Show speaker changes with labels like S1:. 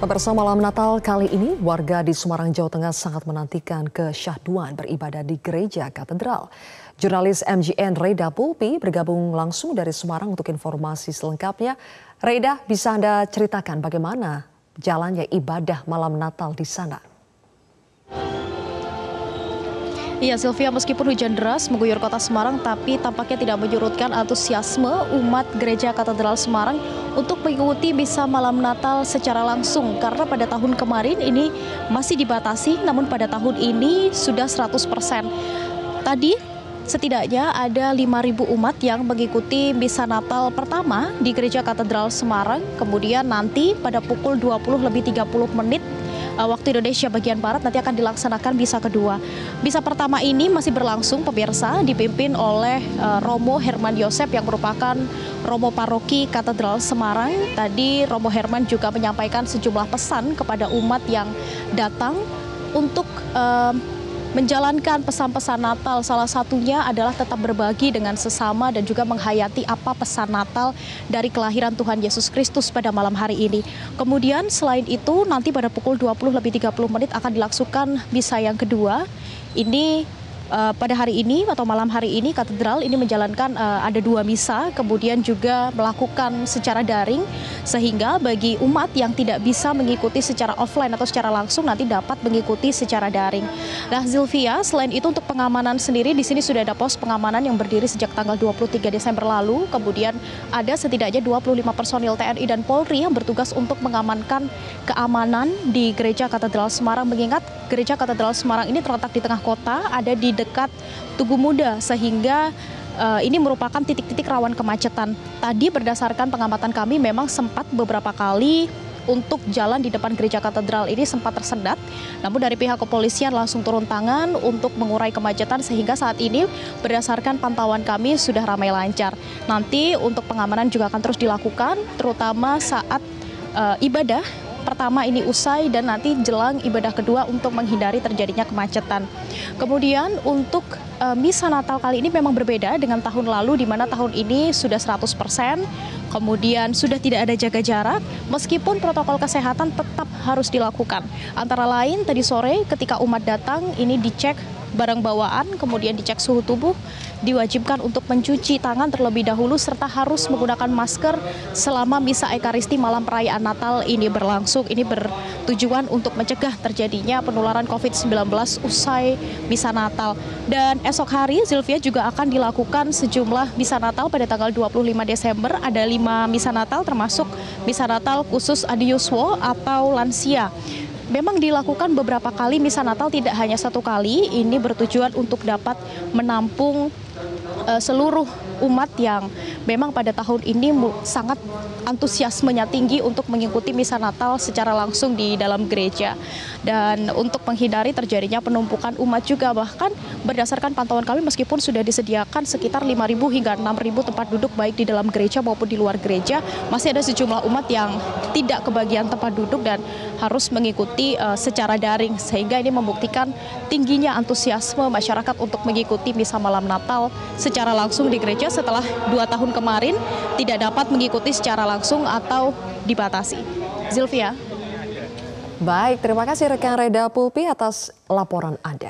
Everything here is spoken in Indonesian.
S1: Pemirsa malam Natal kali ini, warga di Semarang, Jawa Tengah sangat menantikan kesyahduan beribadah di gereja katedral. Jurnalis MGN Reda Pulpi bergabung langsung dari Semarang untuk informasi selengkapnya. Reda, bisa Anda ceritakan bagaimana jalannya ibadah malam Natal di sana?
S2: Iya Sylvia, meskipun hujan deras mengguyur kota Semarang, tapi tampaknya tidak menyurutkan antusiasme umat Gereja Katedral Semarang untuk mengikuti misa malam Natal secara langsung. Karena pada tahun kemarin ini masih dibatasi, namun pada tahun ini sudah 100%. Tadi setidaknya ada 5.000 umat yang mengikuti misa Natal pertama di Gereja Katedral Semarang. Kemudian nanti pada pukul 20 lebih 30 menit waktu Indonesia bagian Barat nanti akan dilaksanakan bisa kedua. Bisa pertama ini masih berlangsung pemirsa dipimpin oleh uh, Romo Herman Yosep yang merupakan Romo Paroki Katedral Semarang. Tadi Romo Herman juga menyampaikan sejumlah pesan kepada umat yang datang untuk uh, menjalankan pesan-pesan Natal. Salah satunya adalah tetap berbagi dengan sesama dan juga menghayati apa pesan Natal dari kelahiran Tuhan Yesus Kristus pada malam hari ini. Kemudian selain itu nanti pada pukul 20 lebih 30 menit akan dilaksanakan misa yang kedua. Ini uh, pada hari ini atau malam hari ini katedral ini menjalankan uh, ada dua misa, kemudian juga melakukan secara daring sehingga bagi umat yang tidak bisa mengikuti secara offline atau secara langsung nanti dapat mengikuti secara daring. Nah, Zilvia, selain itu untuk pengamanan sendiri di sini sudah ada pos pengamanan yang berdiri sejak tanggal 23 Desember lalu, kemudian ada setidaknya 25 personil TNI dan Polri yang bertugas untuk mengamankan keamanan di Gereja Katedral Semarang mengingat Gereja Katedral Semarang ini terletak di tengah kota, ada di dekat Tugu Muda sehingga uh, ini merupakan titik-titik rawan kemacetan. Tadi berdasarkan pengamatan kami memang sempat beberapa kali untuk jalan di depan gereja katedral ini sempat tersendat. Namun dari pihak kepolisian langsung turun tangan untuk mengurai kemacetan sehingga saat ini berdasarkan pantauan kami sudah ramai lancar. Nanti untuk pengamanan juga akan terus dilakukan terutama saat uh, ibadah pertama ini usai dan nanti jelang ibadah kedua untuk menghindari terjadinya kemacetan. Kemudian untuk uh, misa Natal kali ini memang berbeda dengan tahun lalu di mana tahun ini sudah 100%, kemudian sudah tidak ada jaga jarak meskipun protokol kesehatan tetap harus dilakukan. Antara lain tadi sore ketika umat datang ini dicek barang bawaan, kemudian dicek suhu tubuh, diwajibkan untuk mencuci tangan terlebih dahulu serta harus menggunakan masker selama misa ekaristi malam perayaan Natal ini berlangsung. Ini bertujuan untuk mencegah terjadinya penularan COVID-19 usai misa Natal. Dan esok hari Sylvia juga akan dilakukan sejumlah misa Natal pada tanggal 25 Desember. Ada lima misa Natal termasuk misa Natal khusus Adiuswo atau lansia memang dilakukan beberapa kali misa Natal tidak hanya satu kali. Ini bertujuan untuk dapat menampung uh, seluruh umat yang memang pada tahun ini sangat antusiasmenya tinggi untuk mengikuti misa Natal secara langsung di dalam gereja. Dan untuk menghindari terjadinya penumpukan umat juga bahkan berdasarkan pantauan kami meskipun sudah disediakan sekitar 5.000 hingga 6.000 tempat duduk baik di dalam gereja maupun di luar gereja, masih ada sejumlah umat yang tidak kebagian tempat duduk dan harus mengikuti uh, secara daring sehingga ini membuktikan tingginya antusiasme masyarakat untuk mengikuti misa malam Natal secara langsung di gereja setelah dua tahun kemarin tidak dapat mengikuti secara langsung atau dibatasi. Zilvia.
S1: Baik, terima kasih rekan Reda Pulpi atas laporan Anda.